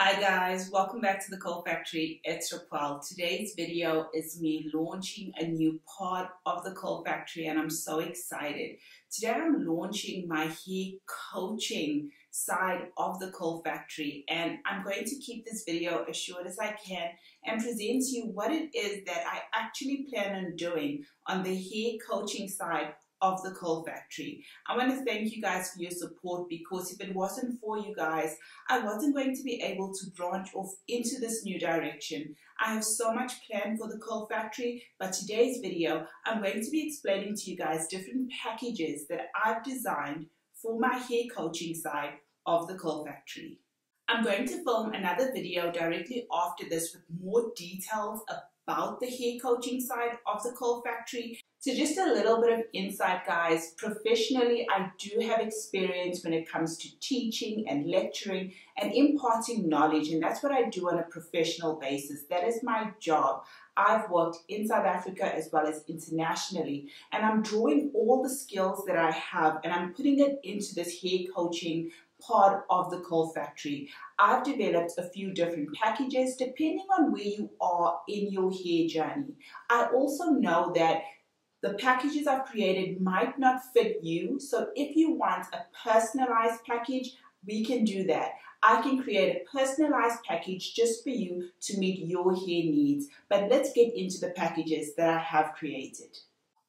Hi guys, welcome back to the Curl Factory. It's Racquel. Today's video is me launching a new part of the Curl Factory and I'm so excited. Today I'm launching my hair coaching side of the Curl Factory and I'm going to keep this video as short as I can and present to you what it is that I actually plan on doing on the hair coaching side of the Curl Factory. I want to thank you guys for your support because if it wasn't for you guys, I wasn't going to be able to branch off into this new direction. I have so much planned for the Curl Factory, but today's video, I'm going to be explaining to you guys different packages that I've designed for my hair coaching side of the Curl Factory. I'm going to film another video directly after this with more details about the hair coaching side of the Curl Factory so just a little bit of insight, guys. Professionally, I do have experience when it comes to teaching and lecturing and imparting knowledge, and that's what I do on a professional basis. That is my job. I've worked in South Africa as well as internationally, and I'm drawing all the skills that I have and I'm putting it into this hair coaching part of the Curl Factory. I've developed a few different packages depending on where you are in your hair journey. I also know that the packages I've created might not fit you. So if you want a personalized package, we can do that. I can create a personalized package just for you to meet your hair needs. But let's get into the packages that I have created.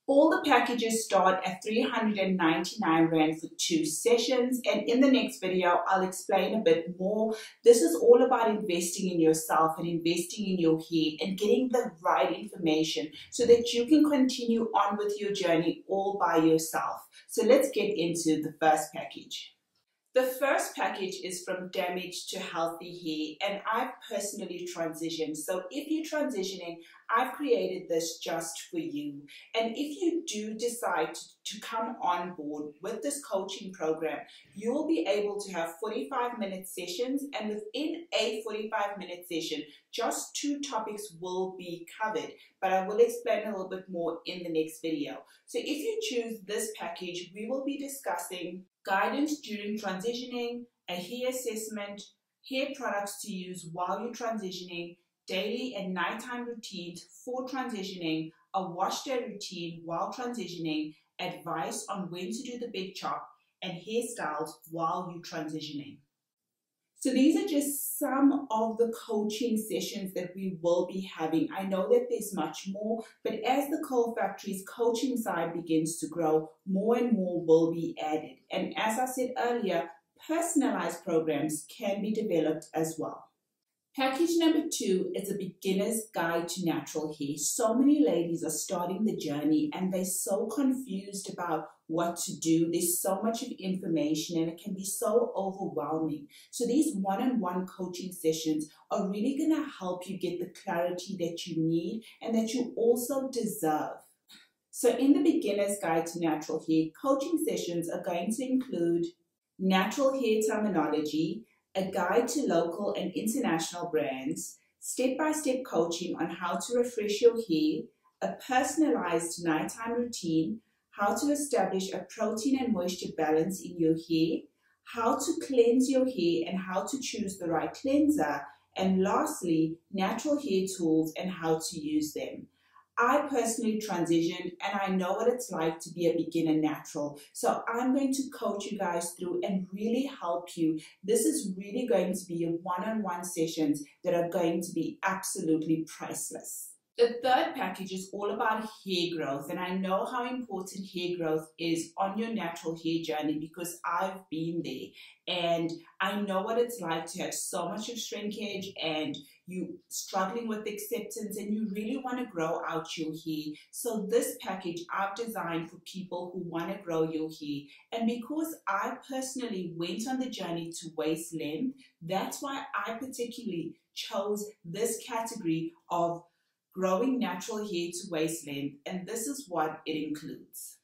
All the packages start at 399 Rand for two sessions and in the next video I'll explain a bit more. This is all about investing in yourself and investing in your hair and getting the right information so that you can continue on with your journey all by yourself. So let's get into the first package. The first package is from damaged to healthy hair, and I've personally transitioned. So if you're transitioning, I've created this just for you. And if you do decide to come on board with this coaching program, you'll be able to have 45 minute sessions, and within a 45 minute session, just two topics will be covered. But I will explain a little bit more in the next video. So if you choose this package, we will be discussing guidance during transitioning, a hair assessment, hair products to use while you're transitioning, daily and nighttime routines for transitioning, a wash day routine while transitioning, advice on when to do the big chop, and hairstyles while you're transitioning. So these are just some of the coaching sessions that we will be having. I know that there's much more, but as the Curl Factory's coaching side begins to grow, more and more will be added. And as I said earlier, personalized programs can be developed as well. Package number two is a beginner's guide to natural hair. So many ladies are starting the journey and they're so confused about what to do. There's so much of information and it can be so overwhelming. So these one-on-one coaching sessions are really going to help you get the clarity that you need and that you also deserve. So in the beginner's guide to natural hair, coaching sessions are going to include natural hair terminology, a guide to local and international brands, step-by-step coaching on how to refresh your hair, a personalized nighttime routine, how to establish a protein and moisture balance in your hair, how to cleanse your hair and how to choose the right cleanser, and lastly, natural hair tools and how to use them. I personally transitioned and I know what it's like to be a beginner natural. So I'm going to coach you guys through and really help you. This is really going to be one-on-one sessions that are going to be absolutely priceless. The third package is all about hair growth, and I know how important hair growth is on your natural hair journey because I've been there and I know what it's like to have so much of shrinkage and you struggling with acceptance and you really want to grow out your hair. So this package I've designed for people who want to grow your hair. And because I personally went on the journey to waist length, that's why I particularly chose this category of growing natural hair to waist length, and this is what it includes.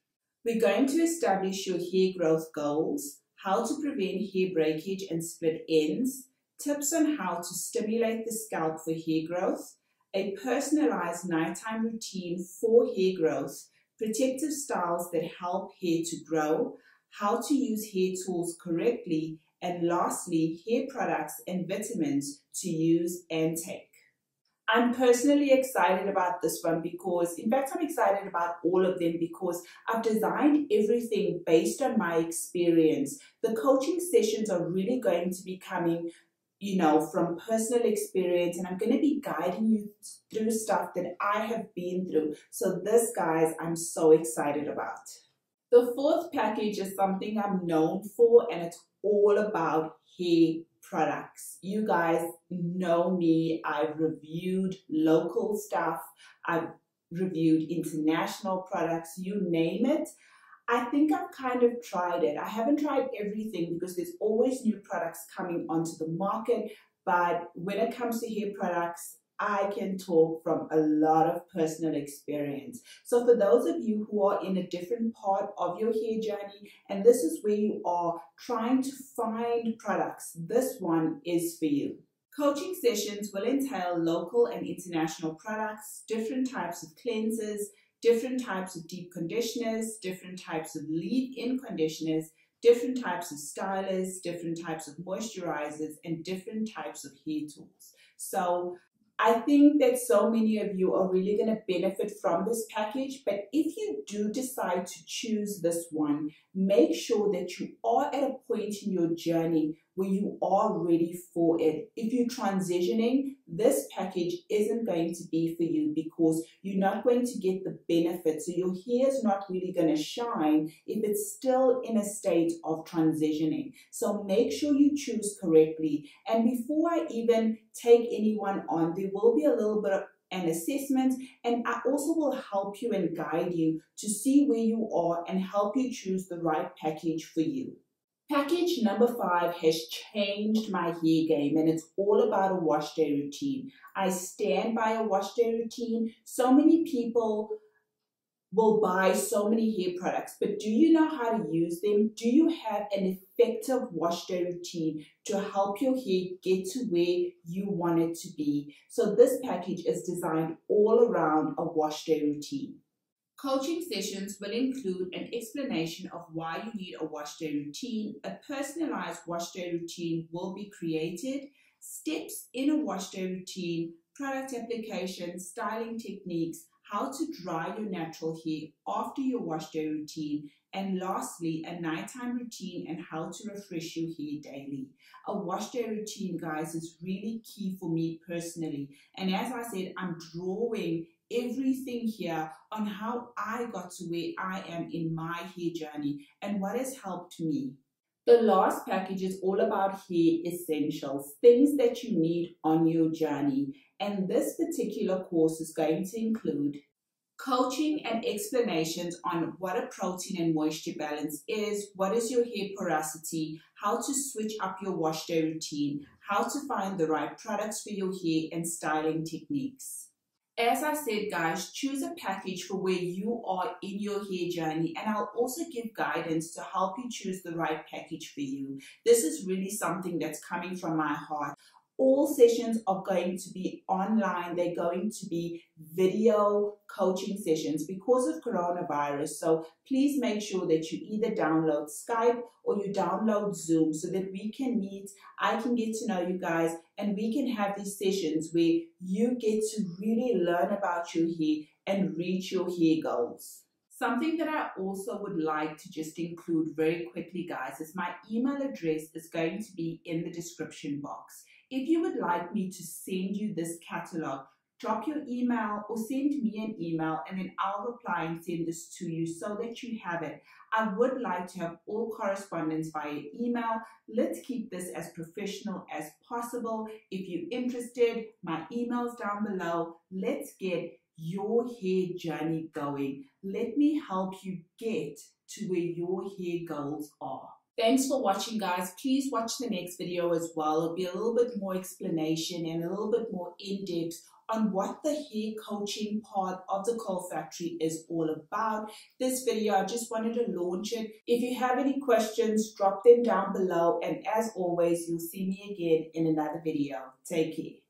We're going to establish your hair growth goals, how to prevent hair breakage and split ends, tips on how to stimulate the scalp for hair growth, a personalized nighttime routine for hair growth, protective styles that help hair to grow, how to use hair tools correctly, and lastly, hair products and vitamins to use and take. I'm personally excited about this one because, in fact, I'm excited about all of them because I've designed everything based on my experience. The coaching sessions are really going to be coming, you know, from personal experience, and I'm going to be guiding you through stuff that I have been through. So, this, guys, I'm so excited about. The fourth package is something I'm known for, and it's all about hair products. You guys know me. I've reviewed local stuff. I've reviewed international products, you name it. I think I've kind of tried it. I haven't tried everything because there's always new products coming onto the market. But when it comes to hair products, I can talk from a lot of personal experience. So, for those of you who are in a different part of your hair journey, and this is where you are trying to find products, this one is for you. Coaching sessions will entail local and international products, different types of cleansers, different types of deep conditioners, different types of leave in conditioners, different types of stylers, different types of moisturizers, and different types of hair tools. So I think that so many of you are really going to benefit from this package. But if you do decide to choose this one, make sure that you are at a point in your journey where you are ready for it. If you're transitioning, this package isn't going to be for you because you're not going to get the benefits. So your hair is not really going to shine if it's still in a state of transitioning. So make sure you choose correctly. And before I even take anyone on, there will be a little bit of an assessment and I also will help you and guide you to see where you are and help you choose the right package for you. Package number five has changed my hair game and it's all about a wash day routine. I stand by a wash day routine. So many people will buy so many hair products, but do you know how to use them? Do you have an effective wash day routine to help your hair get to where you want it to be? So this package is designed all around a wash day routine. Coaching sessions will include an explanation of why you need a wash day routine. A personalized wash day routine will be created. Steps in a wash day routine, product application, styling techniques, how to dry your natural hair after your wash day routine, and lastly, a nighttime routine and how to refresh your hair daily. A wash day routine, guys, is really key for me personally. And as I said, I'm drawing everything here on how I got to where I am in my hair journey and what has helped me. The last package is all about hair essentials, things that you need on your journey. And this particular course is going to include coaching and explanations on what a protein and moisture balance is, what is your hair porosity, how to switch up your wash day routine, how to find the right products for your hair, and styling techniques. As I said, guys, choose a package for where you are in your hair journey, and I'll also give guidance to help you choose the right package for you. This is really something that's coming from my heart all sessions are going to be online. They're going to be video coaching sessions because of coronavirus. So please make sure that you either download Skype or you download Zoom so that we can meet. I can get to know you guys and we can have these sessions where you get to really learn about your hair and reach your hair goals. Something that I also would like to just include very quickly, guys, is my email address is going to be in the description box. If you would like me to send you this catalog, drop your email or send me an email and then I'll reply and send this to you so that you have it. I would like to have all correspondence via email. Let's keep this as professional as possible. If you're interested, my email's down below. Let's get your hair journey going. Let me help you get to where your hair goals are. Thanks for watching guys. Please watch the next video as well. It'll be a little bit more explanation and a little bit more in-depth on what the hair coaching part of the Curl Factory is all about. This video, I just wanted to launch it. If you have any questions, drop them down below. And as always, you'll see me again in another video. Take care.